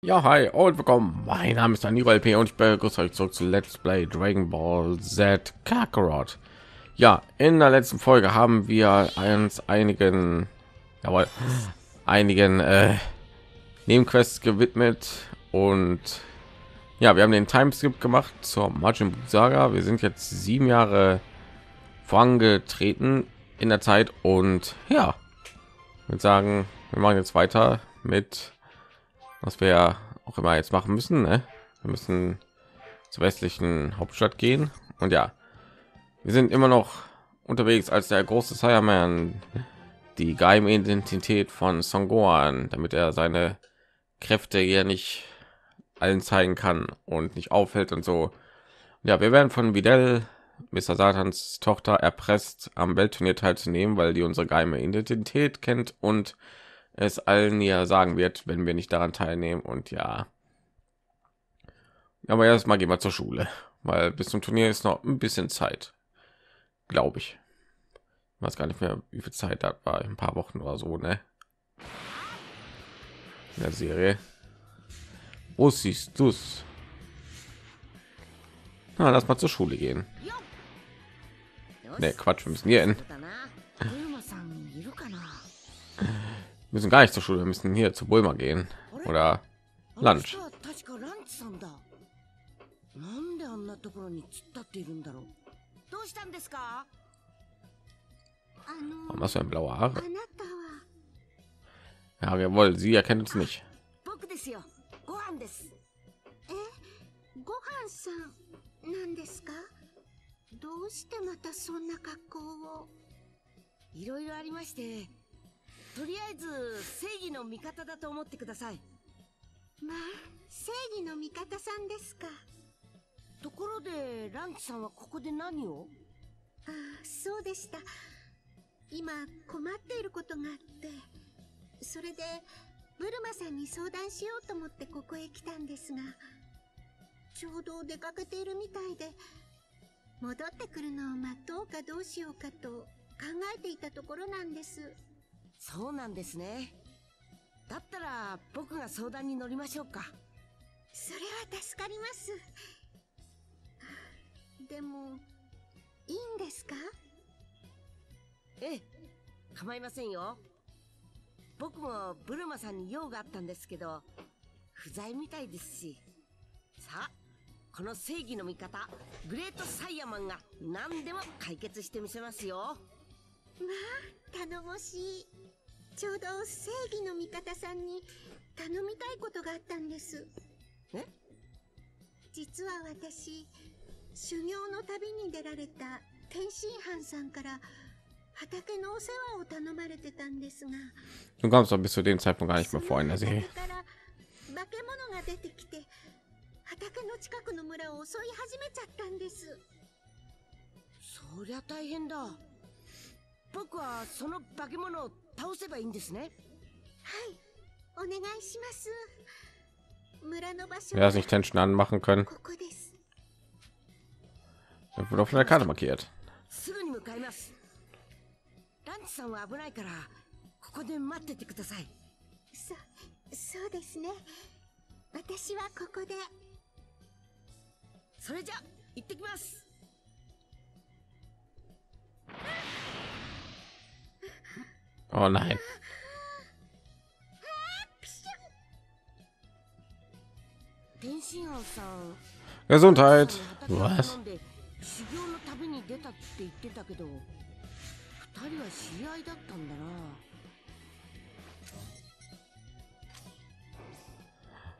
Ja, hi und willkommen. Mein Name ist Daniel LP und ich begrüße euch zurück zu Let's Play Dragon Ball Z Kakarot. Ja, in der letzten Folge haben wir uns einigen, jawohl, einigen äh, Nebenquests gewidmet und ja, wir haben den Timeskip gemacht zur Majin Saga. Wir sind jetzt sieben Jahre vorangetreten in der Zeit und ja, würde sagen, wir machen jetzt weiter mit was wir auch immer jetzt machen müssen. Ne? Wir müssen zur westlichen Hauptstadt gehen und ja, wir sind immer noch unterwegs als der große Saiyaman die geheime Identität von Songoan, damit er seine Kräfte hier nicht allen zeigen kann und nicht auffällt und so. Ja, wir werden von Videl, Mr. Satans Tochter, erpresst, am Weltturnier teilzunehmen, weil die unsere geheime Identität kennt und es allen ja sagen wird, wenn wir nicht daran teilnehmen. Und ja, aber erstmal gehen wir zur Schule, weil bis zum Turnier ist noch ein bisschen Zeit, glaube ich. Ich weiß gar nicht mehr, wie viel Zeit da war, ein paar Wochen oder so, ne? In der Serie. Wo siehst du's? Na, lass mal zur Schule gehen. Ne, Quatsch, wir müssen hier hin. だな。ブルマさんいるかな。 Wir müssen gar nicht zur Schule, wir müssen hier zu Bulma gehen. Oder あの Lunch. 人は確かランチさんだ。なんであんなところに突っ立っているんだろう。どうしたんですか。あの Warum hast du ein blaue Haare? あなたは Ja, jawohl, sie erkennt uns nicht. さい。まあ正義の味方さんですかところでランチさんはここで何を？ああそうでした今困っていることがあってそれでブルマさんに相談しようと思ってここへ来たんですがちょうど出かけているみたいで戻ってくるのを待とうかどうしようかと考えていたところなんですそうなんですね。だったら僕が相談に乗りましょうか。それは助かりますでもいいんですか？ええ、構いませんよ。僕もブルマさんに用があったんですけど、不在みたいですし。さあ、この正義の味方、グレートサイヤマンが何でも解決してみせますよ。まあ頼もしいちょうど正義の味方さんに頼みたいことがあったんですえ？実は私修行の旅に出られた天津飯さんから畑のお世話を頼まれてたんですが Du kommst doch bis zu dem Zeitpunkt gar nicht mehr vor in der Serie. 畑から化け物が出てきて畑の近くの村を襲い始めちゃったんですそりゃ大変だ。僕はその化け物を倒せばいいんですね。はいお願いします村の場所 Wer das nicht Tension anmachen können, ここです dann wird auf der Karte markiert. すぐに向かいます。ランチさんは危ないから、ここで待っててください。そそうですね私はここでそれじゃ、行ってきます。Oh nein. 天津飯さん Gesundheit. 畑を Was? 頼んで修行の旅に出たって言ってたけど二人は知り合いだったんだな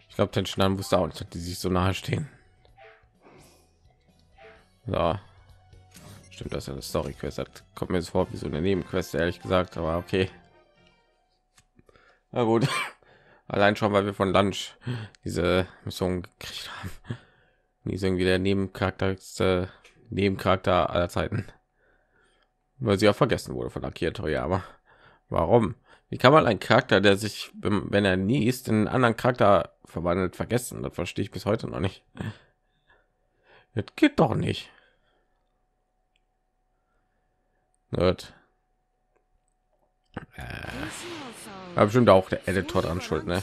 Ich glaube, Tension an wusste auch nicht, dass die sich so nahe stehen. So. Stimmt, das ist eine Story Quest. Das kommt mir jetzt vor wie so eine Nebenquest, ehrlich gesagt, aber okay. Na gut. Allein schon, weil wir von Lunch diese Mission gekriegt haben. Die ist irgendwie der Nebencharakter, Nebencharakter aller Zeiten. Weil sie auch vergessen wurde von Akira Toriyama. Warum? Wie kann man einen Charakter, der sich, wenn er niest, in einen anderen Charakter verwandelt, vergessen? Das verstehe ich bis heute noch nicht. Das geht doch nicht. Nerd. Äh, aber bestimmt auch der Editor dran schuld, ne?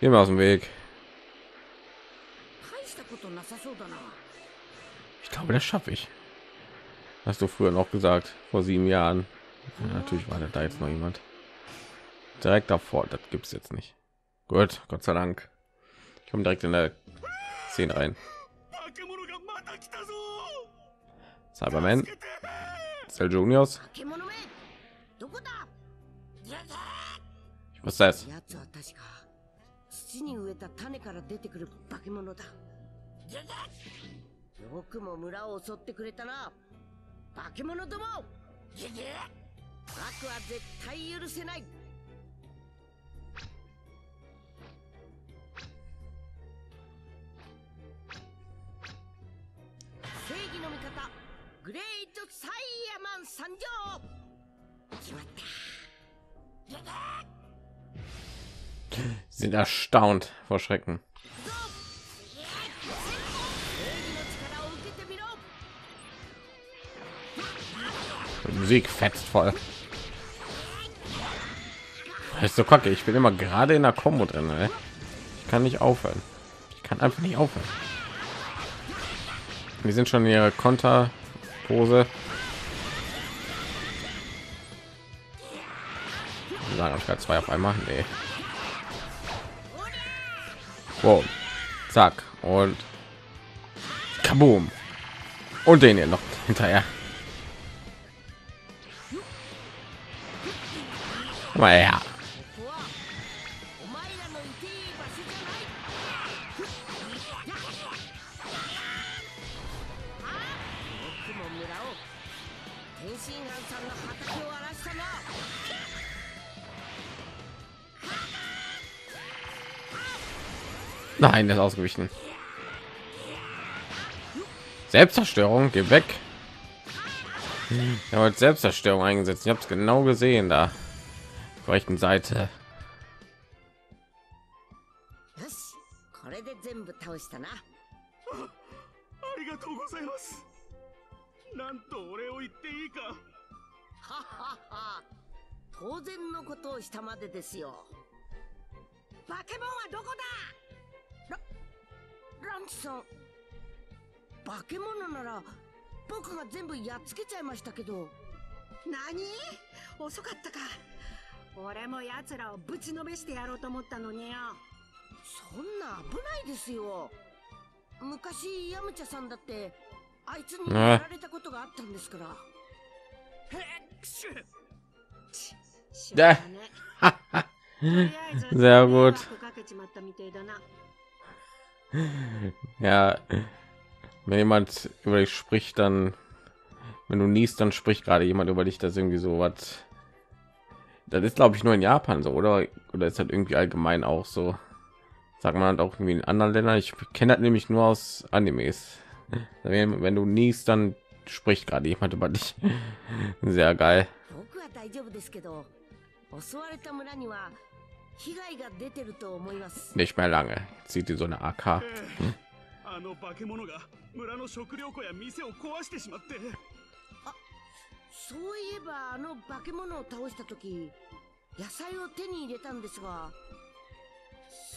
Geh mal aus dem Weg. Ich glaube, das schaffe ich. Hast du früher noch gesagt, vor sieben Jahren. Ja, natürlich war da jetzt noch jemand. Direkt davor, das gibt es jetzt nicht. Gut, Gott sei Dank. Ich komme direkt in der Szene rein. 化け物がまた来たぞ Cyberman, 助けて Cell Juniors. 化け物めどこだ Was ist das? やつは確か土に植えた種から出てくる化け物だよくも村を襲ってくれたな 化け物ども。悪は絶対許せない。正義の味方グレートサイヤマン参上。決まった。sind erstaunt vor Schrecken. 力 Die Musik fetzt voll. Das ist so kacke. Ich bin immer gerade in der Kombo drin. Ey. Ich kann nicht aufhören. Ich kann einfach nicht aufhören. Die sind schon in ihrer Konterpose. Sagen ich gerade zwei auf einmal. Nee. Wow. Zack und Kaboom. Und den hier noch hinterher. たな Nein, ist ausgewichen. Selbstzerstörung, geh weg. Er hat Selbstzerstörung eingesetzt. Ich habe es genau gesehen da. Rechten Seite. よしこれで全部倒したな。ありがとうございます。なんとお礼を言っていいか。はっはっは。当然のことをしたまでですよ。化け物はどこだ？ラランチさん。化け物なら僕が全部やっつけちゃいましたけど。何？遅かったか俺も奴らをぶちのめしてやろうと思ったのによそんな危ないですよ昔ヤムチャさんだってあいつにやられたことがあったんですからヘックシュ知らねとりあえず Sehr 迷 gut. 惑かけちまったみてえだな Ja, wenn jemand über dich spricht, dann, wenn du niest, dann spricht gerade jemand über dich. Das ist irgendwie so was. Das ist, glaube ich, nur in Japan so, oder? Oder ist das irgendwie allgemein auch so? Sagt man halt auch irgendwie in anderen Ländern. Ich kenne das nämlich nur aus Animes. Wenn, wenn du niest, dann spricht gerade jemand über dich. Sehr geil. 僕は大丈夫ですけど襲われた村には被害が出てると思います Nicht mehr lange. Zieht die so eine AK. あの化け物が村の食料庫や店を壊してしまって そういえばあの化け物を倒した時野菜を手に入れたんですが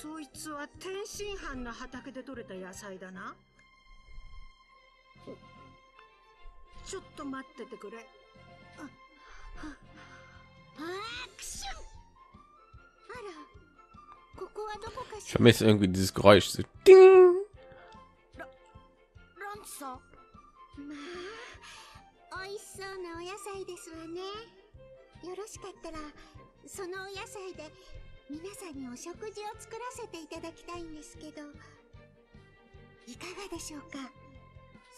そいつは天津飯の畑で採れた野菜だな。ちょっと待っててくれ。アクション！あらここはどこか vermisse irgendwie dieses Geräusch. So, Ding! ランチさん？まあ美味しそうなお野菜ですわね。よろしかったらそのお野菜で皆さんにお食事を作らせていただきたいんですけどいかがでしょうか？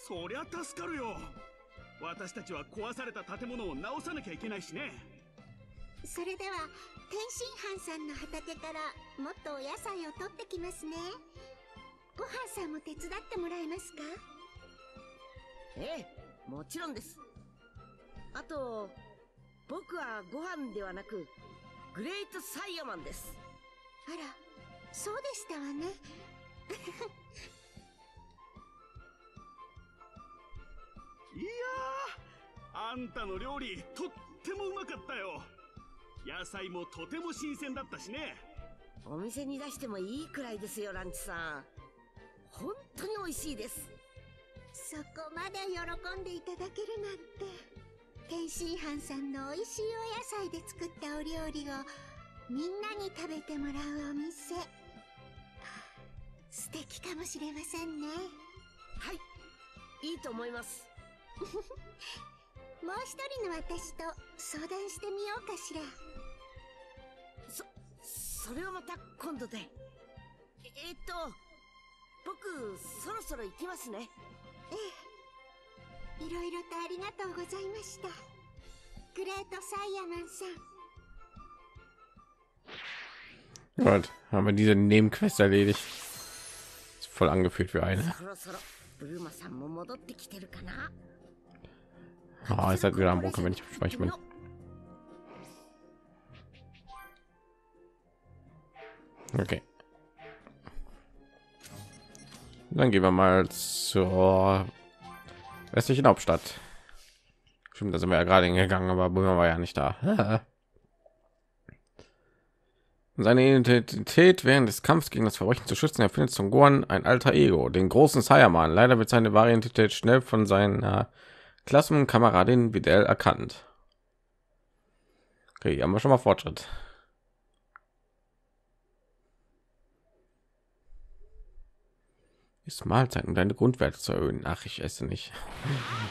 そりゃ助かるよ。私たちは壊された建物を直さなきゃいけないしね。それでは天津飯さんの畑からもっとお野菜を取ってきますね。ご飯さんも手伝ってもらえますか？ええもちろんですあと僕はご飯ではなくグレートサイヤマンです。あらそうでしたわね。いやーあんたの料理とってもうまかったよ。野菜もとても新鮮だったしね。お店に出してもいいくらいですよランチさん。本当に美味しいです。そこまで喜んでいただけるなんて天津飯さんの美味しいお野菜で作ったお料理をみんなに食べてもらうお店。素敵かもしれませんね。はい。いいと思います。もう一人の私と相談してみようかしら。そそれはまた今度で。ええっと僕そろそろ行きますね。ええ。いろいろとありがとうございましたグレートサイヤマンさん Gut, haben wir diese Nebenquest erledigt. Ist voll angefühlt wie eine. そろそろブルマさんも戻ってきてるかな Ah, ist halt wieder am Rucken, wenn ich schweich bin. Okay. Dann gehen wir mal zur westlichen Hauptstadt. Stimmt, da sind wir ja gerade hingegangen, aber Böhmer war ja nicht da. Seine Identität während des Kampfs gegen das Verbrechen zu schützen, erfindet Son Gohan ein alter Ego, den großen Saiyaman. Leider wird seine wahre Identität schnell von seiner Klassenkameradin Videl erkannt. Okay, haben wir schon mal Fortschritt. ist Mahlzeiten, um deine Grundwerte zu erhöhen. Ach, ich esse nicht.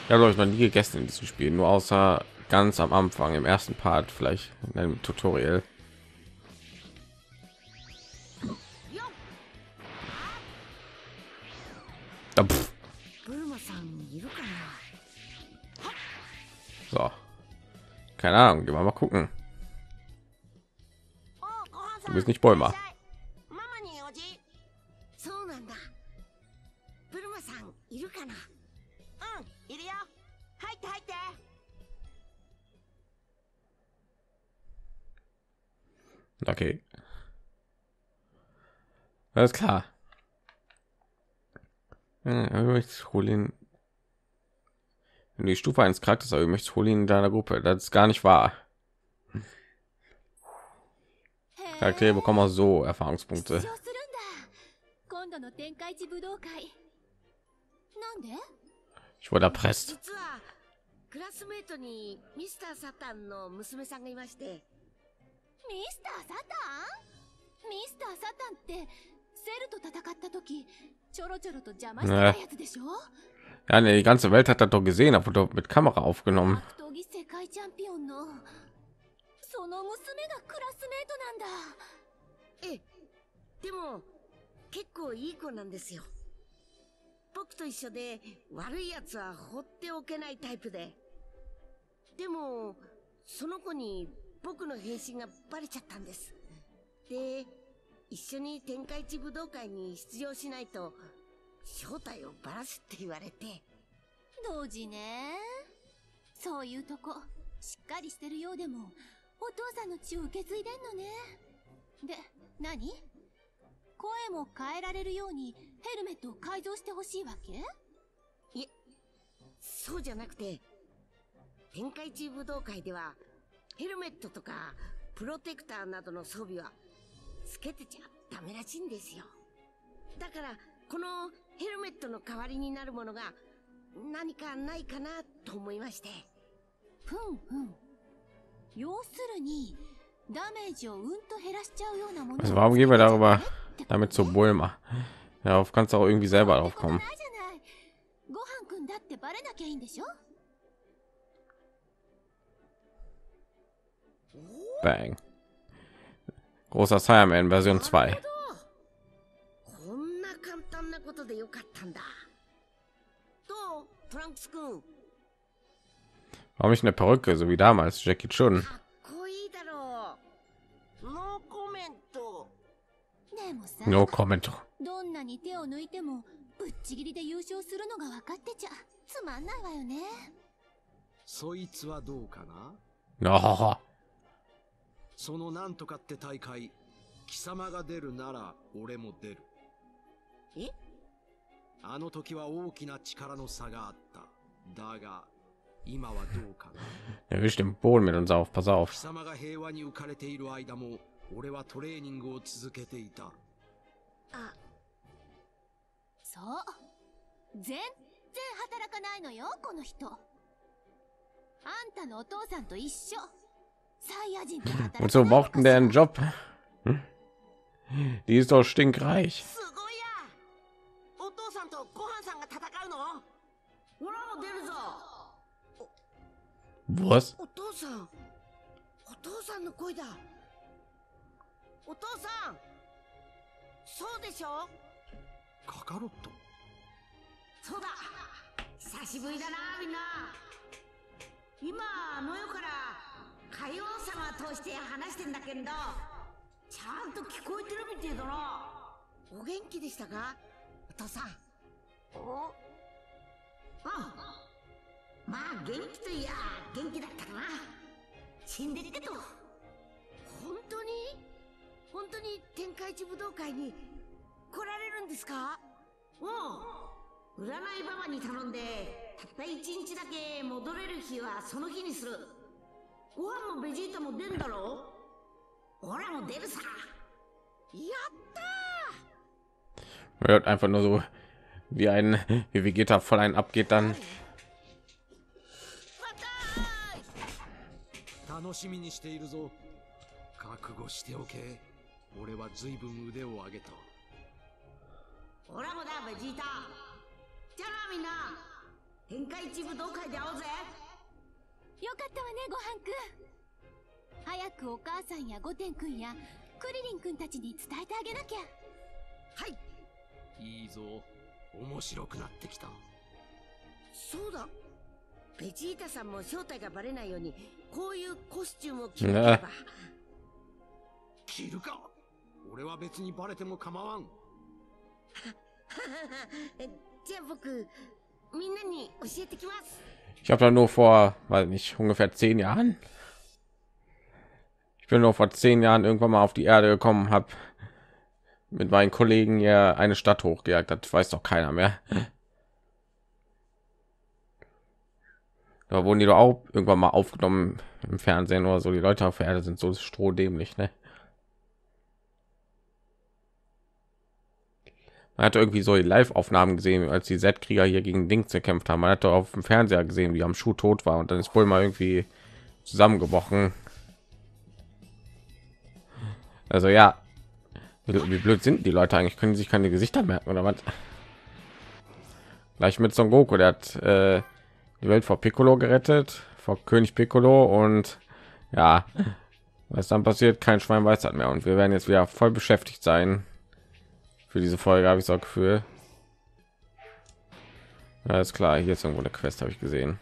Ja, habe ich noch nie gegessen in diesem Spiel, nur außer ganz am Anfang im ersten Part, vielleicht in einem Tutorial. So, keine Ahnung, gehen wir mal gucken. Du bist nicht Bäumer. Okay. Alles klar. Äh, Ich hole ihn. Wenn du die Stufe eines Charakters erhöhen möchtest, hol ihn in deiner Gruppe. Das ist gar nicht wahr. Charaktere bekommen auch so 出 Erfahrungspunkte. 場するんだ今度の天下一武道会なんで Ich wurde erpresst. 実はクラスメートにミスター・サタンの娘さんがいまして ミスター・サタン？ミスター・サタンってセルと戦った時ちょろちょろと邪魔してたやつでしょ？Ja, nee, die ganze Welt hat das doch gesehen, wurde doch mit Kamera aufgenommen. 格闘技世界チャンピオンのその娘がクラスメートなんだ。ええ。でも結構いい子なんですよ。僕と一緒で悪いやつは放っておけないタイプで。でもその子に僕の変身がバレちゃったんです。で一緒に天下一武道会に出場しないと正体をバラすって言われて。同時ね。そういうとこしっかりしてるようでもお父さんの血を受け継いでんのね。で何？声も変えられるようにヘルメットを改造してほしいわけ？いえそうじゃなくて天下一武道会ではヘルメットとかプロテクターなどの装備はつけてちゃダメらしいんですよ。だからこのヘルメットの代わりになるものが何かないかなと思いまして。ふんふん。要するにダメージをうんと減らしちゃうようなもの Also を warum gehen wir darüber damit zu Bulma? Darauf kannst du auch irgendwie selber drauf kommen. ないじゃないごはんくんだってバレなきゃいいんでしょランクス君 Warum nicht eine Perücke, so wie damals, Jackie Chun? ノーコメント.どんなに手を抜いてもぶっちぎりで優勝するのが分かってちゃつまんないわよねそいつはどうかな Oh, そのなんとかって大会、貴様が出るなら俺も出る。え？あの時は大きな力の差があった。だが、今はどうかな er wischt den Boden mit uns auf. Pass 貴 auf. 様が平和に浮かれている間も、俺はトレーニングを続けていた。そう全然働かないのよこの人あんたのお父さんと一緒 Wozu mochten der einen Job? Hm? Die ist doch stinkreich. Was? 海王様通して話してんだけどちゃんと聞こえてるみてえだな。お元気でしたか？お父さん。お？あまあ元気といや元気だったかな。死んでるけど本当に？本当に天下一武道会に来られるんですか？うん。占いババに頼んでたった一日だけ戻れる日はその日にするご飯もベジータも出んだろオラも出るさやった hört einfach nur so, wie ein, wie Vegeta voll ein abgeht dann. 楽しみにしているぞ。覚悟しておけ。俺は随分腕を上げた。オラもだベジータじゃあなみんな天下一武道会で会おうぜよかったわねごはんくん。早くお母さんやゴテンくんやクリリンくんたちに伝えてあげなきゃ。い。いぞ。面白くなってきた。そうだ。ベジータさんも正体がバレないようにこういうコスチュームを着なければ着るか。俺は別にバレても構わん。じゃあ僕みんなに教えてきます Ich habe da nur vor, weiß nicht, ungefähr zehn Jahren. Ich bin nur vor zehn Jahren irgendwann mal auf die Erde gekommen, habe mit meinen Kollegen hier eine Stadt hochgejagt. Das weiß doch keiner mehr. Da wurden die doch auch irgendwann mal aufgenommen im Fernsehen oder so. Die Leute auf der Erde sind so strohdämlich, ne? Man hat irgendwie so die Live-Aufnahmen gesehen, als die Z-Krieger hier gegen Dings gekämpft haben. Man hat doch auf dem Fernseher gesehen, wie am Schuh tot war und dann ist wohl mal irgendwie zusammengebrochen. Also ja, wie, blöd sind die Leute eigentlich? Können sich keine Gesichter merken oder was? Gleich mit Son Goku, der hat äh, die Welt vor Piccolo gerettet, vor König Piccolo und ja, was dann passiert, kein Schwein weiß das mehr und wir werden jetzt wieder voll beschäftigt sein für diese Folge habe ich so ein Gefühl. Alles klar, hier ist irgendwo eine Quest, habe ich gesehen.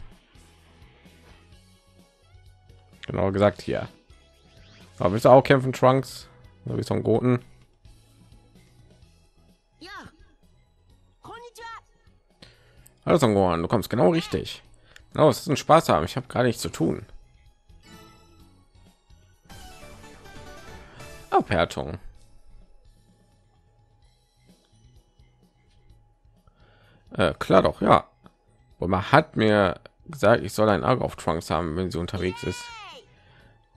Genau gesagt hier. Aber willst du auch kämpfen, Trunks? Da bist du einen Goten. Hallo Songohan, du kommst genau richtig. Oh, es ist ein Spaß haben. Ich habe gar nichts zu tun. Abhärtung. Äh, klar doch, ja. Und man hat mir gesagt, ich soll ein Auge auf Trunks haben, wenn sie unterwegs ist.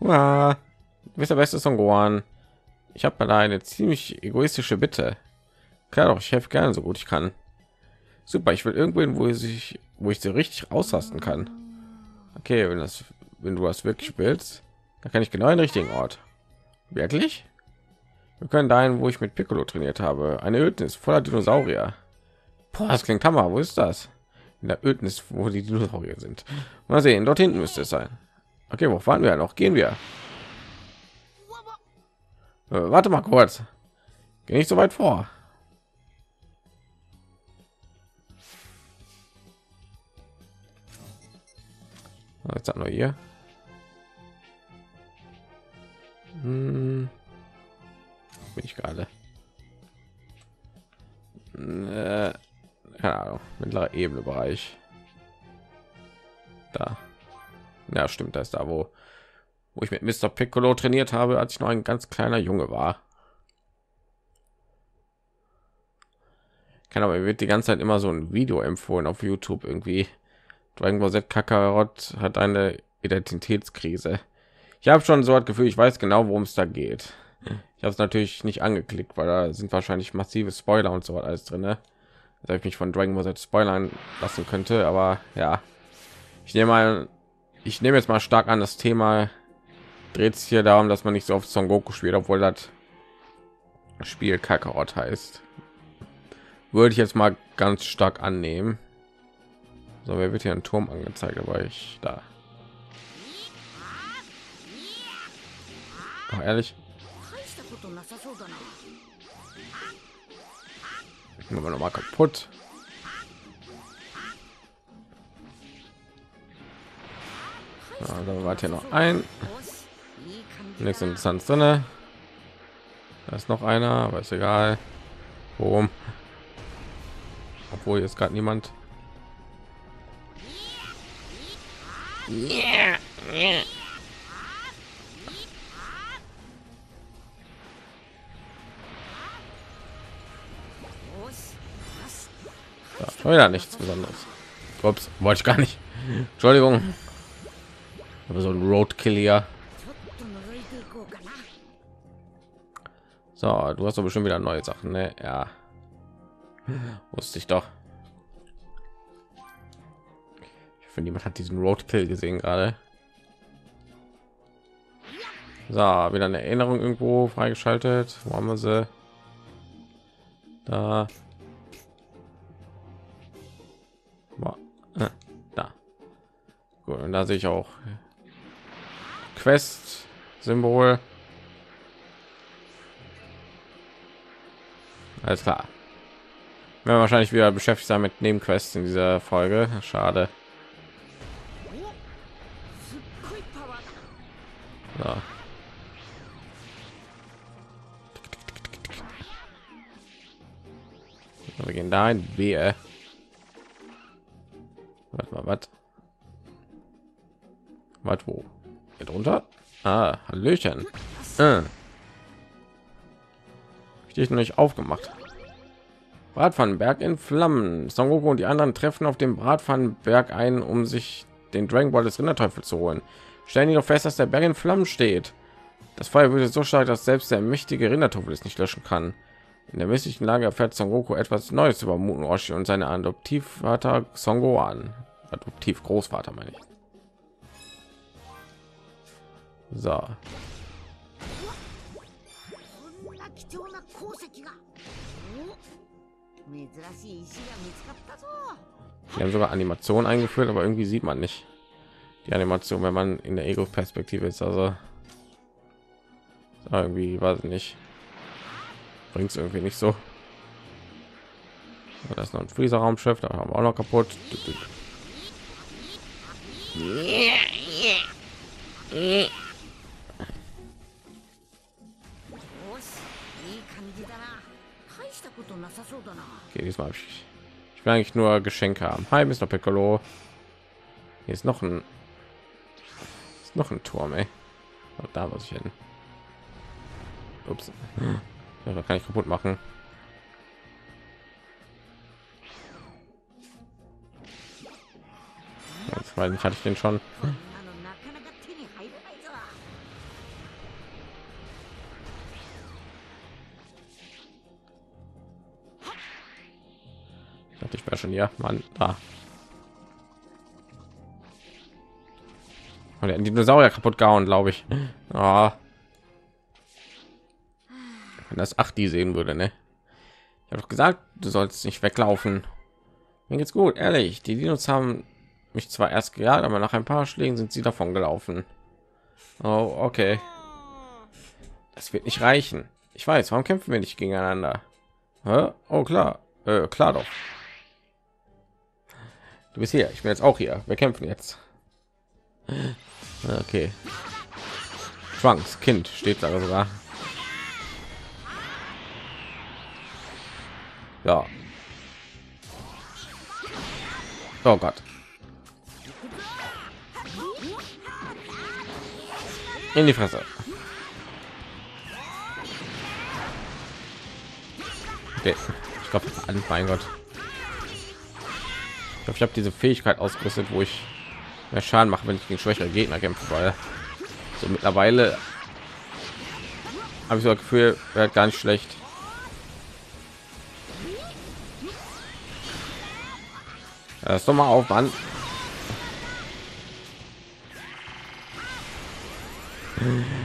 Ja, du bist der beste Son Gohan. Ich habe da eine ziemlich egoistische Bitte. Klar doch, ich helfe gerne so gut ich kann. Super, ich will irgendwo hin, wo ich wo ich sie richtig ausrasten kann. Okay, wenn das, wenn du das wirklich willst, dann kann ich genau den richtigen Ort. Wirklich? Wir können dahin, wo ich mit Piccolo trainiert habe. Eine Ödnis voller Dinosaurier. Boah, das klingt hammer. Wo ist das? In der Ödnis, wo die Dinosaurier sind. Mal sehen, dort hinten müsste es sein. Okay, wo fahren wir noch? Gehen wir. Äh, warte mal kurz. Geh nicht so weit vor. Jetzt hat nur hier. Hm. Bin ich gerade. Äh, keine Ahnung, mittlerer Ebene Bereich. Da. Ja, stimmt, das ist da, wo, wo ich mit Mr. Piccolo trainiert habe, als ich noch ein ganz kleiner Junge war. Kann aber wird die ganze Zeit immer so ein Video empfohlen auf YouTube irgendwie. Dragon Ball Z Kakarot hat eine Identitätskrise. Ich habe schon so das Gefühl, ich weiß genau, worum es da geht. Ich habe es natürlich nicht angeklickt, weil da sind wahrscheinlich massive Spoiler und so alles drin. Ne? Dass ich mich von Dragon Ball Z spoilern lassen könnte, aber ja, ich nehme mal, ich nehme jetzt mal stark an, das Thema dreht sich hier darum, dass man nicht so oft Son Goku spielt, obwohl das Spiel Kakarot heißt. Würde ich jetzt mal ganz stark annehmen. So, wer wird hier ein Turm angezeigt, aber ich da. Ach, ehrlich, Machen wir nochmal kaputt. Ja, warte noch ein. Nichts Interessantes drinne. Da ist noch einer, aber ist egal. Warum? Obwohl jetzt gerade niemand. Yeah, yeah. ja, wieder nichts besonderes Ups, wollte ich gar nicht entschuldigung aber so ein roadkill hier so du hast doch bestimmt wieder neue sachen ne? ja wusste ich doch ich finde jemand hat diesen roadkill gesehen gerade so, wieder eine Erinnerung irgendwo freigeschaltet. Wo haben wir sie? Da. Da. Gut, und da sehe ich auch Quest Symbol. Alles klar. Wir wahrscheinlich wieder beschäftigt sein mit Nebenquests in dieser Folge. Schade. So. Wir gehen da ein B. Warte mal, was? Was wo? Hier drunter? Ah, Hallöchen. Äh. Steht noch nicht aufgemacht. Bratpfannenberg in Flammen. Son Goku und die anderen treffen auf dem Bratpfannenberg ein, um sich den Dragon Ball des Rinderteufels zu holen. Stellen jedoch fest, dass der Berg in Flammen steht. Das Feuer würde so stark, dass selbst der mächtige Rinderteufel es nicht löschen kann. In der mystischen Lage erfährt Son Goku etwas Neues über Muten Roshi und seine Adoptivvater Son Gohan. Adoptiv Großvater meine ich. So. Wir haben sogar Animation eingeführt, aber irgendwie sieht man nicht die Animation, wenn man in der Ego-Perspektive ist. Also irgendwie weiß ich nicht bringt es irgendwie nicht so. Das ist noch ein Freezer Raumschiff, da haben wir auch noch kaputt. Okay, diesmal ich, ich will eigentlich nur Geschenke haben. Hi, Mr. Piccolo. Hier ist noch ein ist noch ein Turm, ey. Und da muss ich hin. Ups das kann ich kaputt machen. Jetzt weiß nicht hatte ich den schon. Ich wäre schon ja mann da. Oh, Und den dinosaurier kaputt gehauen glaube ich. Oh. Das 8 die sehen würde, ne? Ich habe doch gesagt, du sollst nicht weglaufen. Mir geht's gut, ehrlich. Die Dinos haben mich zwar erst gejagt, aber nach ein paar Schlägen sind sie davon gelaufen. Oh, okay. Das wird nicht reichen. Ich weiß, warum kämpfen wir nicht gegeneinander? Hä? Oh, klar. Äh, klar doch. Du bist hier, ich bin jetzt auch hier. Wir kämpfen jetzt. Okay. Trunks Kind steht da sogar. Ja. Oh Gott. In die Fresse. Okay. Ich glaube, mein Gott. Ich glaube, ich habe diese Fähigkeit ausgerüstet, wo ich mehr Schaden mache, wenn ich gegen schwächere Gegner kämpfe, weil so mittlerweile habe ich so das Gefühl, wäre nicht schlecht. Das doch mal auf, Mann.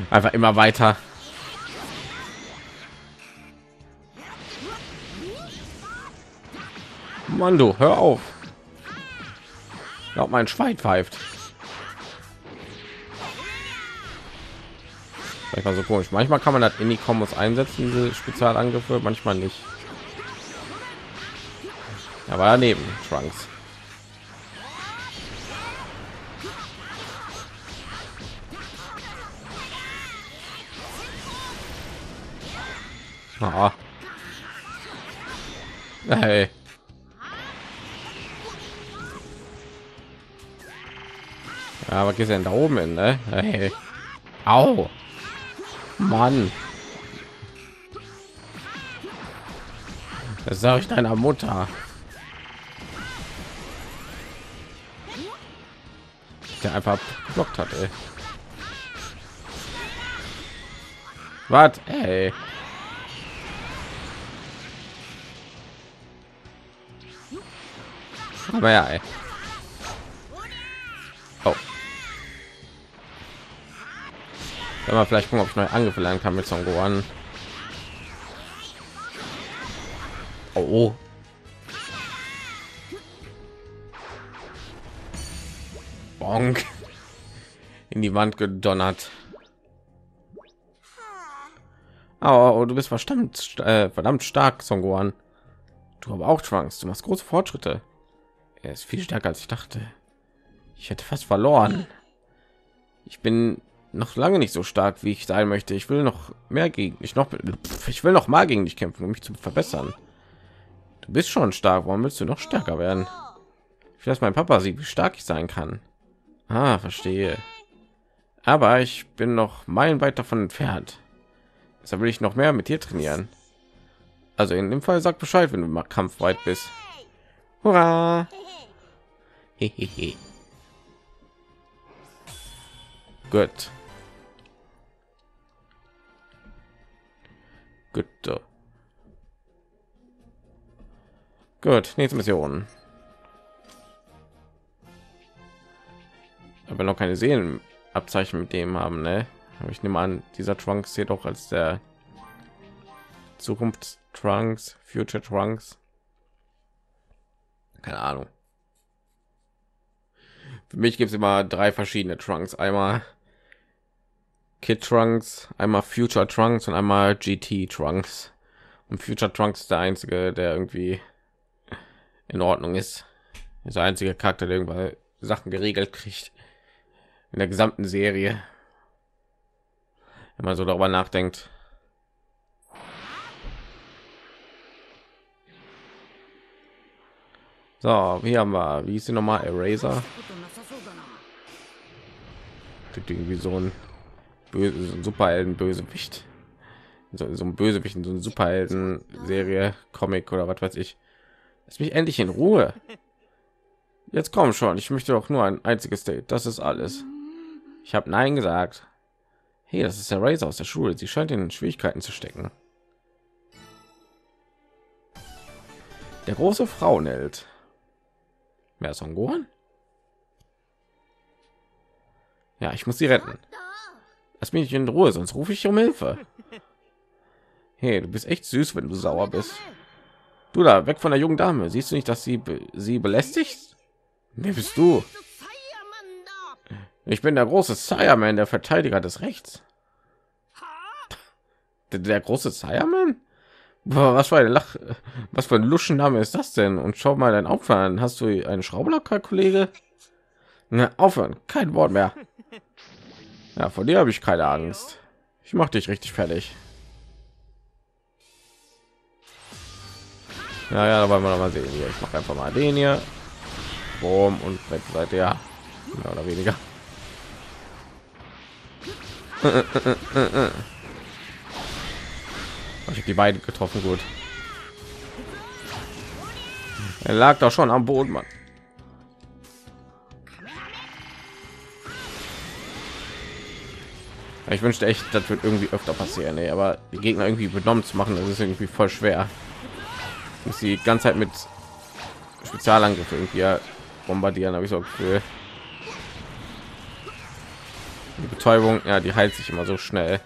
Einfach immer weiter. Mann, du, hör auf. Glaub, mein Schwein pfeift. Manchmal so komisch. Manchmal kann man das in die Kombos einsetzen, diese Spezialangriffe, manchmal nicht. Er war daneben, Trunks. Ah. Hey. Ja, was geht denn da oben hin, ne? Hey. Au. Mann. Das sage ich deiner Mutter. Der einfach blockt hat, ey. Was? Ey. Aber ja, ey. Oh. Wenn man vielleicht gucken, ob ich neue Angriffe kann mit Son Gohan. Oh, oh. Bonk. In die Wand gedonnert. Oh, du bist verdammt, äh, verdammt stark, Son Gohan. Du aber auch Trunks. Du machst große Fortschritte. Er ist viel stärker als ich dachte. Ich hätte fast verloren. Ich bin noch lange nicht so stark, wie ich sein möchte. Ich will noch mehr gegen ich noch ich will noch mal gegen dich kämpfen, um mich zu verbessern. Du bist schon stark. Warum willst du noch stärker werden? Ich weiß, mein Papa sieht, wie stark ich sein kann. Ah, verstehe. Aber ich bin noch meilenweit davon entfernt. Deshalb will ich noch mehr mit dir trainieren. Also in dem Fall sag Bescheid, wenn du mal kampfweit bist. Hurra! Hehehe. Gut. Gut. Gut, nächste Mission. Aber noch keine Seelenabzeichen mit dem haben, ne? Aber ich nehme an, dieser Trunks hier doch als der Zukunft Trunks, Future Trunks. Keine Ahnung. Für mich gibt es immer drei verschiedene Trunks. Einmal Kid Trunks, einmal Future Trunks und einmal GT Trunks. Und Future Trunks ist der einzige, der irgendwie in Ordnung ist. ist der einzige Charakter, der irgendwann Sachen geregelt kriegt. In der gesamten Serie. Wenn man so darüber nachdenkt. So, hier haben wir, wie ist sie nochmal, Eraser? Gibt irgendwie so ein böse, so ein Superhelden Bösewicht. So, so ein Bösewicht in so eine Superhelden Serie, Comic oder was weiß ich. Lass mich endlich in Ruhe. Jetzt komm schon, ich möchte doch nur ein einziges Date. Das ist alles. Ich habe nein gesagt. Hey, das ist der Razor aus der Schule. Sie scheint in Schwierigkeiten zu stecken. Der große Frauenheld. Wer ist Gohan? Ja, ich muss sie retten. Lass mich in Ruhe, sonst rufe ich um Hilfe. Hey, du bist echt süß, wenn du sauer bist. Du da, weg von der jungen Dame. Siehst du nicht, dass sie be sie belästigt? Wer bist du? Ich bin der große Sireman, der Verteidiger des Rechts. Der, der große Sireman? Was für ein Lach, was für ein Luschenname ist das denn? Und schau mal dein Opfer an. Hast du einen Schraublacker, Kollege? Na, aufhören, kein Wort mehr. Ja, von dir habe ich keine Angst. Ich mache dich richtig fertig. Ja, ja, da wollen wir noch mal sehen hier. Ich mache einfach mal den hier. Boom und weg seid ihr mehr oder weniger. Ich die beiden getroffen, gut. Er lag doch schon am Boden, Mann. Ich wünschte echt, das wird irgendwie öfter passieren, ey. aber die Gegner irgendwie benommen zu machen, das ist irgendwie voll schwer. Muss die ganze Zeit mit Spezialangriffe irgendwie bombardieren, habe ich so Gefühl. Die Betäubung, ja, die heilt sich immer so schnell.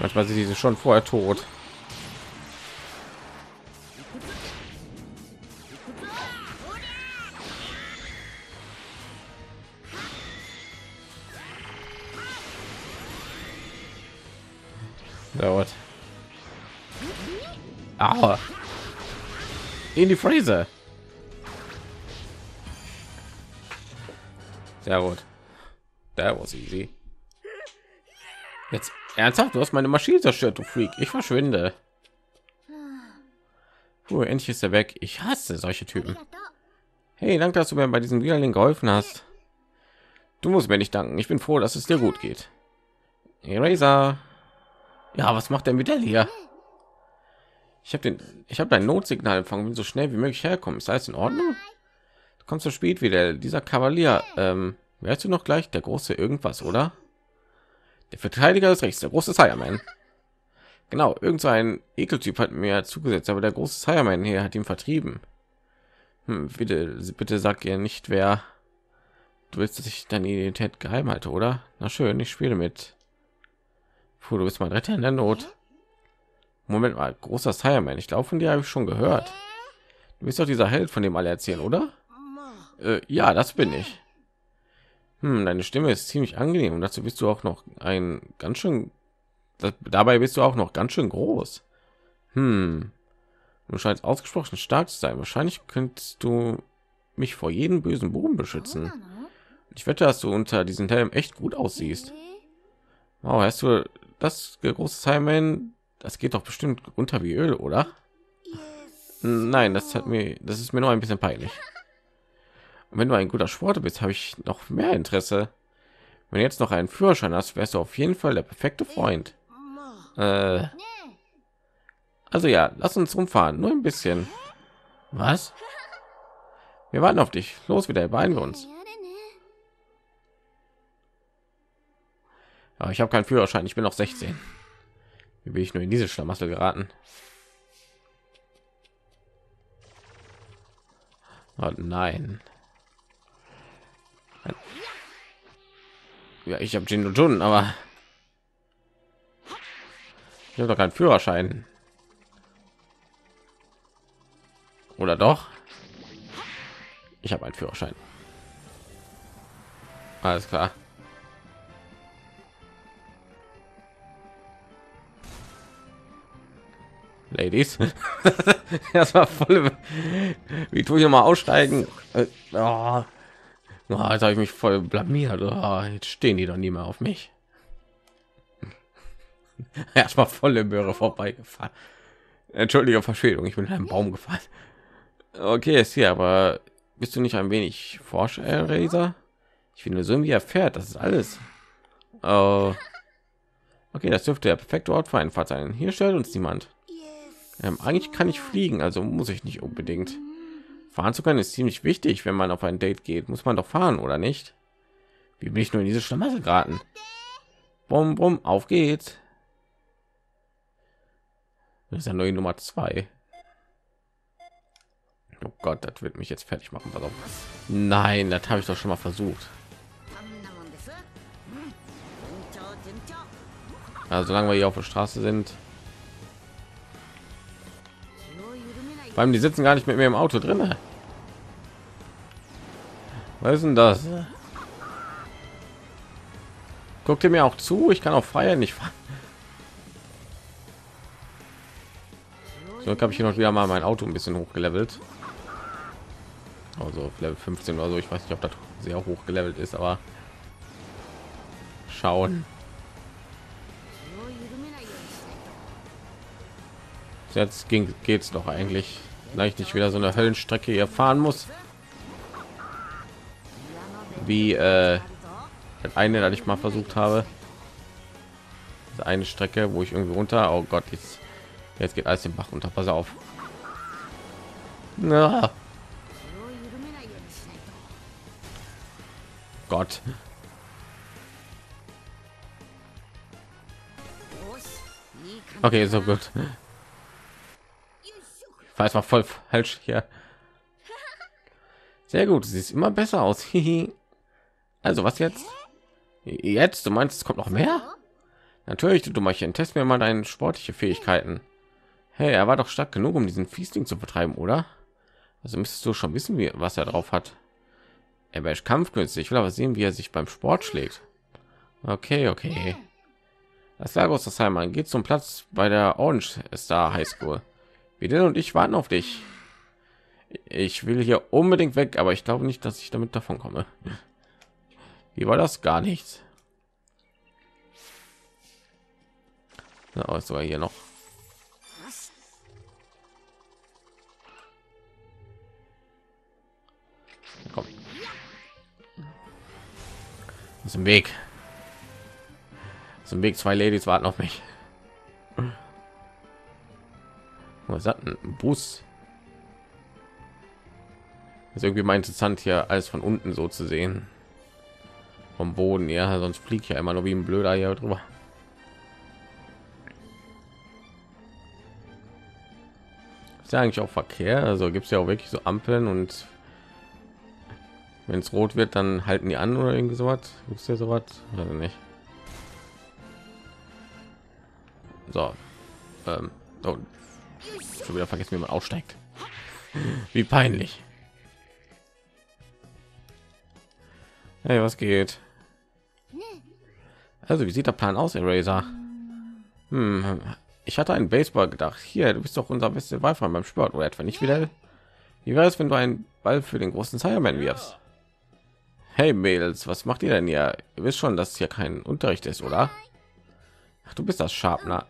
Manchmal sind diese schon vorher tot. Dauert. In die Fräse. Sehr gut. That was easy. Jetzt ernsthaft, du hast meine Maschine zerstört, du Freak. Ich verschwinde. Puh, endlich ist er weg. Ich hasse solche Typen. Hey, danke, dass du mir bei diesem Widerling geholfen hast. Du musst mir nicht danken. Ich bin froh, dass es dir gut geht. Eraser. Ja, was macht der mit der hier? Ich habe den, ich habe dein Notsignal empfangen, bin so schnell wie möglich herkommen. Ist alles in Ordnung? Du kommst so spät wieder. Dieser Kavalier, ähm, wärst du noch gleich der große irgendwas, oder? Der Verteidiger des Rechts, der große Cyberman. Genau, irgend so ein Ekeltyp hat mir zugesetzt, aber der große Cyberman hier hat ihn vertrieben. Hm, bitte, bitte sag ihr nicht, wer. Du willst, dass ich deine Identität geheim halte, oder? Na schön, ich spiele mit. Puh, du bist mein Retter in der Not. Moment mal, großer Cyberman. Ich glaube, von dir habe ich schon gehört. Du bist doch dieser Held, von dem alle erzählen, oder? Äh, ja, das bin ich. Hm, deine Stimme ist ziemlich angenehm und dazu bist du auch noch ein ganz schön. Das, dabei bist du auch noch ganz schön groß. Hm. Du scheinst ausgesprochen stark zu sein. Wahrscheinlich könntest du mich vor jedem bösen Buben beschützen. Ich wette, dass du unter diesem Helm echt gut aussiehst. Wow, hast du das große Simon? Das geht doch bestimmt runter wie Öl, oder? Nein, das hat mir, das ist mir nur ein bisschen peinlich. Und wenn du ein guter Sportler bist, habe ich noch mehr Interesse. Wenn jetzt noch einen Führerschein hast, wärst du auf jeden Fall der perfekte Freund. Äh, also ja, lass uns rumfahren, nur ein bisschen. Was? Wir warten auf dich. Los, wieder beeilen wir uns. Ja, ich habe keinen Führerschein. Ich bin noch 16. Wie bin ich nur in diese Schlamassel geraten? Oh nein. Ja, ich habe Jin Jun, aber ich habe doch keinen Führerschein. Oder doch? Ich habe einen Führerschein. Alles klar. Ladies. das war voll. Wie tue ich mal aussteigen? Äh, oh. Oh, jetzt habe ich mich voll blamiert. Oh, jetzt stehen die doch nie mehr auf mich. Erstmal volle Möhre vorbeigefahren. Entschuldige Verspätung, ich bin in einen Baum gefallen. Okay, ist hier, aber bist du nicht ein wenig Forscher, Razer? Ich finde so wie er fährt, das ist alles. Oh. Okay, das dürfte der perfekte Ort für einen Fahrt sein. Hier stellt uns niemand. Ähm, eigentlich kann ich fliegen, also muss ich nicht unbedingt. Fahren zu können ist ziemlich wichtig, wenn man auf ein Date geht. Muss man doch fahren, oder nicht? Wie bin ich nur in diese Schlamassel geraten? Bum, bum, auf geht's. Das ist ja neue Nummer zwei. Oh Gott, das wird mich jetzt fertig machen. Auf. Nein, das habe ich doch schon mal versucht. Also solange wir hier auf der Straße sind. Allem, die sitzen gar nicht mit mir im Auto drin. Was ist denn das? Guckt ihr mir auch zu? Ich kann auch freier nicht fahren. So habe ich hier noch wieder mal mein Auto ein bisschen hochgelevelt. Also Level 15 oder so. Ich weiß nicht, ob das sehr hoch gelevelt ist, aber schauen. Jetzt ging geht's doch eigentlich gleich nicht wieder so eine Höllenstrecke hier fahren muss. Wie äh, das eine, das ich mal versucht habe. Das eine Strecke, wo ich irgendwie runter. Oh Gott, jetzt, jetzt geht alles den Bach runter. Pass auf. Na. Gott. Okay, so gut. Ich weiß mal voll falsch hier. Sehr gut, sie sieht immer besser aus. Also was jetzt? Jetzt? Du meinst, es kommt noch mehr? Natürlich, du Dummerchen. Test mir mal deine sportliche Fähigkeiten. Hey, er war doch stark genug, um diesen Fiesling zu betreiben, oder? Also müsstest du schon wissen, wie, was er drauf hat. Er wäre kampfkünstlich. Ich will aber sehen, wie er sich beim Sport schlägt. Okay, okay. Das Lagos das Heimann geht zum Platz bei der Orange Star High School. Videl und ich warten auf dich. Ich will hier unbedingt weg, aber ich glaube nicht, dass ich damit davon komme. Wie war das? Gar nichts. Ja, ist sogar hier noch. Komm. Ist im Weg. Ist im Weg. Zwei Ladies warten auf mich. Ein Bus? Ist irgendwie mal interessant hier alles von unten so zu sehen. Vom Boden, ja, sonst fliegt ja immer nur wie ein blöder hier drüber. Ist ja eigentlich auch Verkehr, also gibt es ja auch wirklich so Ampeln und wenn es rot wird, dann halten die an oder irgendwie sowas. Gibt es ja sowas? Also nicht. So. Ähm, oh. Schon wieder vergessen, wie man aussteigt. Wie peinlich. Hey, was geht? Also, wie sieht der Plan aus, Eraser? Hm, ich hatte einen Baseball gedacht. Hier, du bist doch unser bester Beifahrer beim Sport, oder etwa nicht wieder? Wie wäre es, wenn du einen Ball für den großen Cyberman wirfst? Hey Mädels, was macht ihr denn hier? Ihr wisst schon, dass hier kein Unterricht ist, oder? Ach, du bist das Scharpner.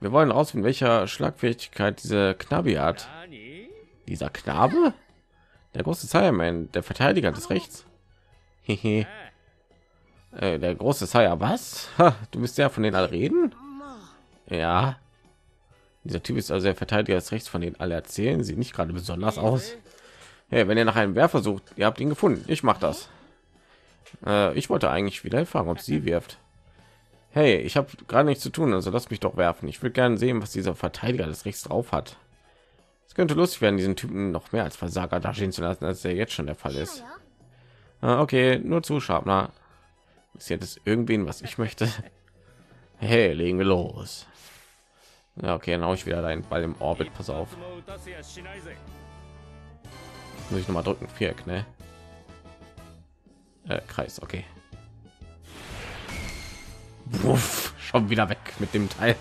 Wir wollen rausfinden, welcher Schlagfähigkeit diese Knabi hat. Dieser Knabe? Der große Cyberman, der Verteidiger des Rechts. Hehe. Äh, der große Sire, was? Ha, du bist ja von denen alle reden? Ja. Dieser Typ ist also der Verteidiger des Rechts, von denen alle erzählen. Sieht nicht gerade besonders aus. Hey, wenn ihr nach einem Werfer sucht, ihr habt ihn gefunden. Ich mache das. Äh, ich wollte eigentlich wieder fragen, ob sie wirft. Hey, ich habe gerade nichts zu tun, also lass mich doch werfen. Ich will gerne sehen, was dieser Verteidiger des Rechts drauf hat. Es könnte lustig werden, diesen Typen noch mehr als Versager dastehen zu lassen, als der jetzt schon der Fall ist. Ah, okay, nur Zuschauer. Ist jetzt irgendwen, was ich möchte. Hey, legen wir los. Ja, okay, dann hau ich wieder deinen Ball im Orbit. Pass auf. Muss ich noch mal drücken. Viereck, ne? Äh, Kreis, okay. Wuff, schon wieder weg mit dem Teil.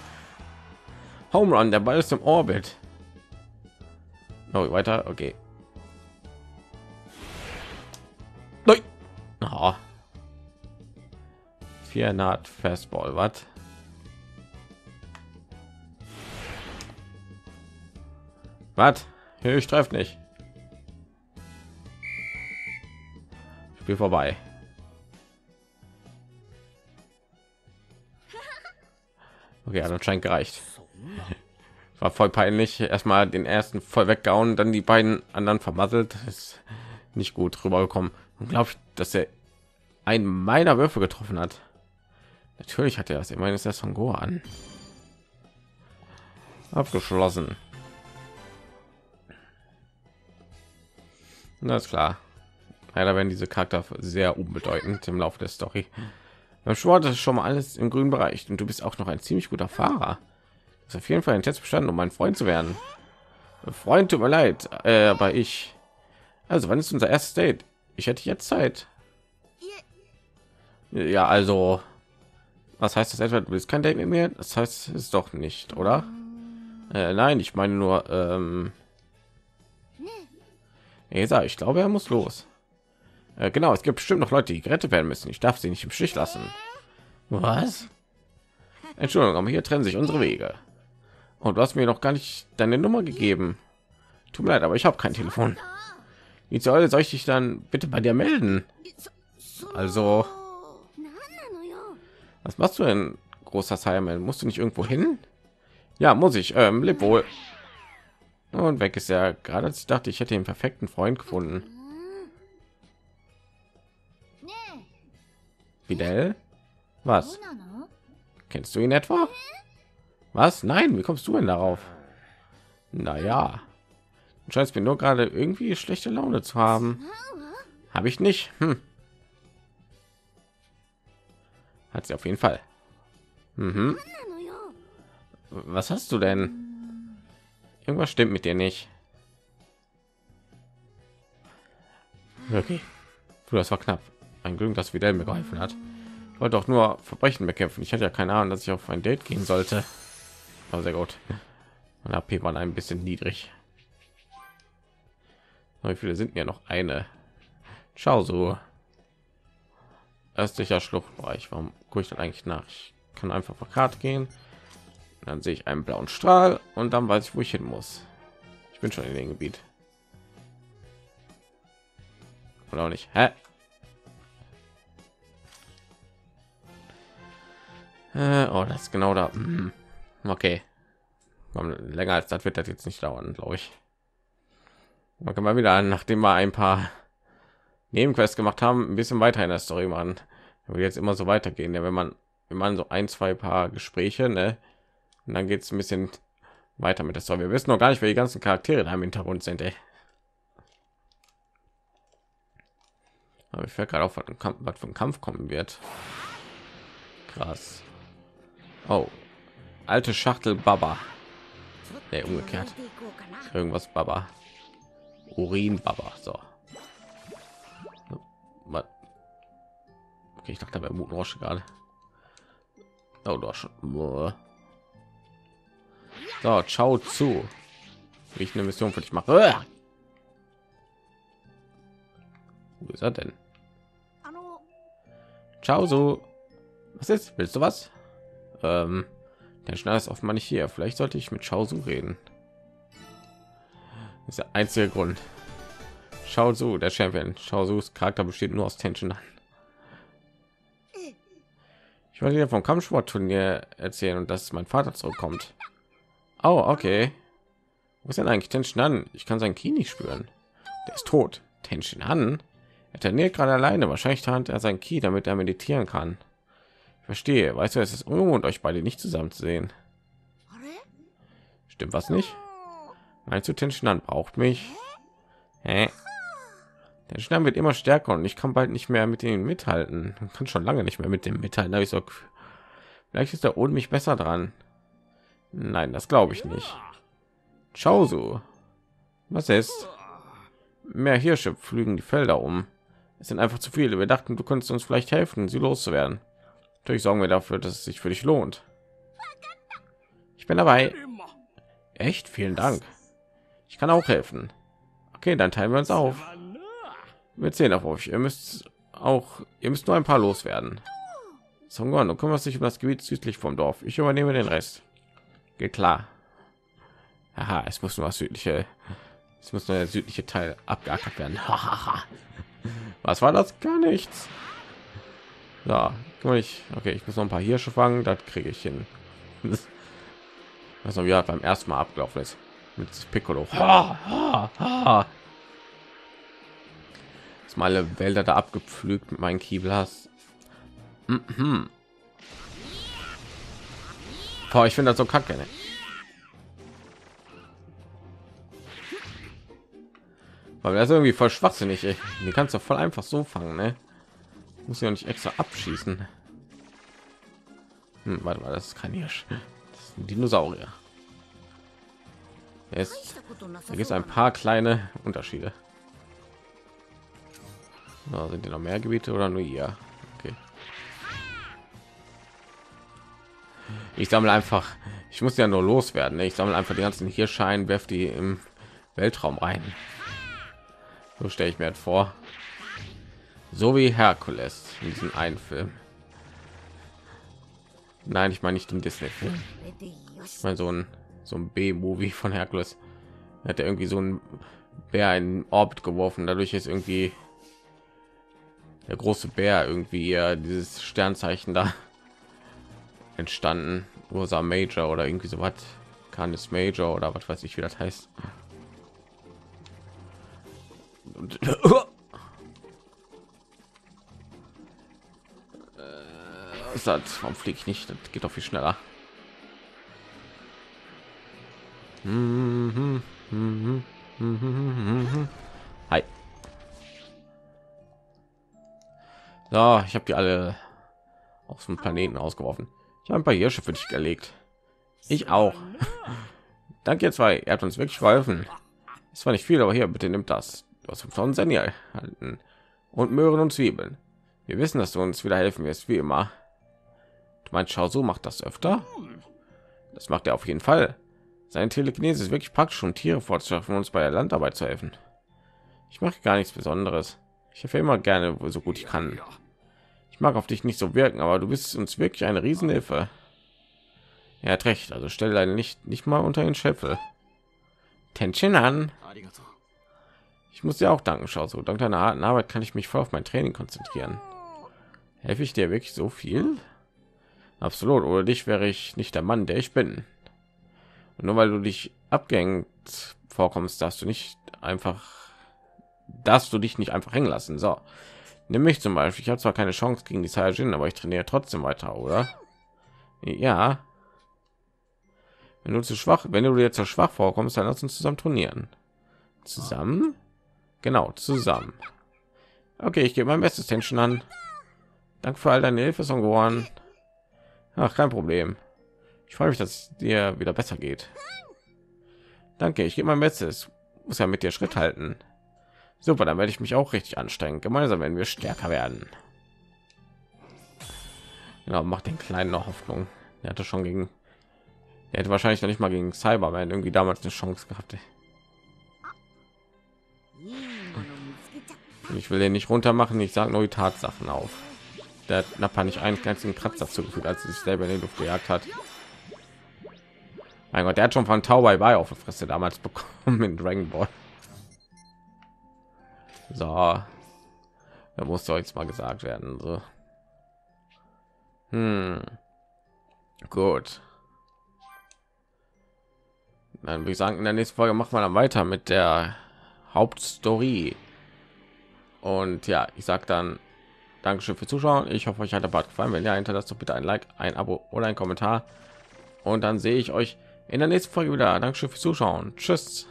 Home Run, der Ball ist im Orbit. Oh, weiter, okay. Nein. Oh. Vier naht Fastball, was? Was? Ich treffe nicht. Spiel vorbei. Okay, hat anscheinend gereicht. War voll peinlich. Erstmal den ersten voll weggehauen, dann die beiden anderen vermasselt. Ist nicht gut rübergekommen. Und glaube ich, dass er einen meiner Würfe getroffen hat. Natürlich hat er das. Immerhin ist das von Goa an. Abgeschlossen. Na ist klar. Leider werden diese Charakter sehr unbedeutend im Laufe der Story. Beim Sport ist schon mal alles im grünen Bereich und du bist auch noch ein ziemlich guter Fahrer. Du hast auf jeden Fall einen Test bestanden, um mein Freund zu werden. Freund, tut mir leid, äh, aber ich. Also, wann ist unser erstes Date? Ich hätte jetzt Zeit. Ja, also, was heißt das etwa? Du willst kein Date mit mir? Das heißt es doch nicht, oder? Äh, nein, ich meine nur, ähm, Esa, ich glaube, er muss los. Äh, genau, es gibt bestimmt noch Leute, die gerettet werden müssen. Ich darf sie nicht im Stich lassen. Was? Entschuldigung, aber hier trennen sich unsere Wege. Und du hast mir noch gar nicht deine Nummer gegeben. Tut mir leid, aber ich habe kein Telefon. Wie soll ich dich dann bitte bei dir melden? Also, was machst du denn, großer Simon? Musst du nicht irgendwo hin? Ja, muss ich. Ähm, leb wohl. Und weg ist er. Gerade als ich dachte, ich hätte den perfekten Freund gefunden. Fidel? Was? Kennst du ihn etwa? Was? Nein, wie kommst du denn darauf? Naja, du scheinst mir nur gerade irgendwie schlechte Laune zu haben. Habe ich nicht. Hm. Hat sie auf jeden Fall. Mhm. Was hast du denn? Irgendwas stimmt mit dir nicht. Okay. Du, das war knapp. Ein Glück, dass Fidel mir geholfen hat. Ich wollte auch nur Verbrechen bekämpfen. Ich hatte ja keine Ahnung, dass ich auf ein Date gehen sollte. Aber sehr gut. Mein AP war ein bisschen niedrig. Wie viele sind ja noch eine? Schau so. Östlicher Schluchtbereich. Warum gucke ich dann eigentlich nach? Ich kann einfach auf Karte gehen. Dann sehe ich einen blauen Strahl und dann weiß ich, wo ich hin muss. Ich bin schon in dem Gebiet. Oder auch nicht? Hä? Äh, oh, das ist genau da. Hm. Okay. Länger als das wird das jetzt nicht dauern, glaube ich. Man kann mal wieder, nachdem wir ein paar Nebenquests gemacht haben, ein bisschen weiter in der Story machen. Aber jetzt immer so weitergehen. Ja, wenn man, wenn man so ein, zwei paar Gespräche, ne? Und dann geht es ein bisschen weiter mit der Story. Wir wissen noch gar nicht, wer die ganzen Charaktere da im Hintergrund sind, ey. Aber ich fällt gerade auf, was was für ein Kampf kommen wird. Krass. Oh. Alte Schachtel Baba. Nee, umgekehrt. Irgendwas Baba. Urin Baba. So. Okay, ich dachte, bei Mut Rosch gerade. Oh, doch schon. So, ciao zu. Wie ich eine Mission für dich mache. Wo ist er denn? Ciao so. Was ist? Willst du was? Ähm, der Schneider ist offenbar nicht hier. Vielleicht sollte ich mit Shao reden. Das ist der einzige Grund. Shao Su, der Champion. Shao Sus Charakter besteht nur aus Tension an. Ich wollte dir vom Kampfsportturnier erzählen und dass mein Vater zurückkommt. Oh, okay. Ist denn eigentlich Tension an? Ich kann sein Ki nicht spüren. Der ist tot. Tension an? Er trainiert gerade alleine. Wahrscheinlich tarnt er sein Ki, damit er meditieren kann. Ich verstehe. Weißt du, es ist ungewohnt, euch beide nicht zusammen zu sehen. Stimmt was nicht? Meinst du, Tension braucht mich? Hä? Schnell wird immer stärker und ich kann bald nicht mehr mit ihm mithalten. Man kann schon lange nicht mehr mit dem mithalten. Ich so, vielleicht ist der ohne mich besser dran. Nein, das glaube ich nicht. Schau so. Was ist? Mehr Hirsche pflügen die Felder um. Es sind einfach zu viele. Wir dachten, du könntest uns vielleicht helfen, sie loszuwerden. Natürlich sorgen wir dafür, dass es sich für dich lohnt. Ich bin dabei. Echt? Vielen Dank. Ich kann auch helfen. Okay, dann teilen wir uns auf. Wir zählen auf euch. Ihr müsst auch, ihr müsst nur ein paar loswerden. Songon, du kümmerst dich um das Gebiet südlich vom Dorf. Ich übernehme den Rest. Geht klar. Aha, es muss nur das südliche, es muss nur der südliche Teil abgeackert werden. Was war das? Gar nichts. Kann ich. Okay, ich muss noch ein paar Hirsche fangen. Das kriege ich hin. Noch ja beim ersten Mal abgelaufen ist mit Piccolo. Ha, ha, ha. Jetzt mal alle Wälder da abgepflügt mit meinen Keyblast. Mhm. Boah, ich finde das so kacke. Ne? Weil das ist irgendwie voll schwachsinnig. Ey. Die kannst du voll einfach so fangen, ne? Muss ja nicht extra abschießen. Hm, warte mal, das ist kein Hirsch. Das ist ein Dinosaurier. Jetzt gibt es ein paar kleine Unterschiede. Na, sind hier noch mehr Gebiete oder nur hier? Okay. Ich sammle einfach. Ich muss ja nur loswerden. Ne? Ich sammle einfach die ganzen hier scheinen werft die im Weltraum rein. So stelle ich mir halt vor. So wie Herkules in diesem einen Film. Nein, ich meine nicht den Disney-Film. Ich meine so ein so ein B-Movie von Herkules. Hat er irgendwie so ein Bär in Orbit geworfen. Dadurch ist irgendwie der große Bär irgendwie dieses Sternzeichen da entstanden. Ursa Major oder irgendwie so was. Canis Major oder was weiß ich, wie das heißt. Oh, ist das? Warum fliege ich nicht? Das geht doch viel schneller. Hi. So, ich habe die alle auf dem Planeten ausgeworfen. Ich habe ein paar Hirsche für dich gelegt. Ich auch. Danke ihr zwei. Ihr habt uns wirklich geholfen. Es war nicht viel, aber hier, bitte nimmt das. Du hast von Senja erhalten. Und Möhren und Zwiebeln. Wir wissen, dass du uns wieder helfen wirst, wie immer mein so macht das öfter. Das macht er auf jeden fall. Seine telekinese ist wirklich praktisch um tiere vorzuschaffen uns bei der landarbeit zu helfen. Ich mache gar nichts besonderes. Ich helfe immer gerne so gut ich kann. Ich mag auf dich nicht so wirken aber du bist uns wirklich eine riesenhilfe. Er hat recht also stelle dein licht nicht mal unter den scheffel. Tension an ich muss dir auch danken schau so dank deiner harten arbeit kann ich mich voll auf mein training konzentrieren. Helfe ich dir wirklich so viel? Absolut. Ohne dich wäre ich nicht der Mann, der ich bin. Und nur weil du dich abgehängt vorkommst, darfst du nicht einfach, darfst du dich nicht einfach hängen lassen. So, nimm mich zum Beispiel. Ich habe zwar keine Chance gegen die Saiyajin, aber ich trainiere trotzdem weiter, oder? Ja. Wenn du zu schwach, wenn du dir zu schwach vorkommst, dann lass uns zusammen trainieren. Zusammen? Genau, zusammen. Okay, ich gebe mein Bestes, Tension an. Danke für all deine Hilfe, Songoran. Ach, kein Problem. Ich freue mich, dass dir wieder besser geht. Danke, ich gebe mein Bestes. Muss ja mit dir Schritt halten. Super, dann werde ich mich auch richtig anstrengen. Gemeinsam werden wir stärker werden. Genau, macht den kleinen noch Hoffnung. Er hatte schon gegen, er hätte wahrscheinlich noch nicht mal gegen Cyberman irgendwie damals eine Chance gehabt. Ich will den nicht runter machen. Ich sage nur die Tatsachen auf. Der hat Nappa nicht einen ganzen Kratzer zugefügt, als er sich selber in die Luft gejagt hat. Mein Gott, der hat schon von Tau bei auf der Fresse damals bekommen in Dragon Ball. So, da musste jetzt mal gesagt werden. So, hm. gut. Dann würde ich sagen, in der nächsten Folge machen wir dann weiter mit der Hauptstory. Und ja, ich sag dann Dankeschön für Zuschauen. Ich hoffe, euch hat der Part gefallen. Wenn ja, hinterlasst doch bitte ein Like, ein Abo oder ein Kommentar. Und dann sehe ich euch in der nächsten Folge wieder. Dankeschön fürs Zuschauen. Tschüss.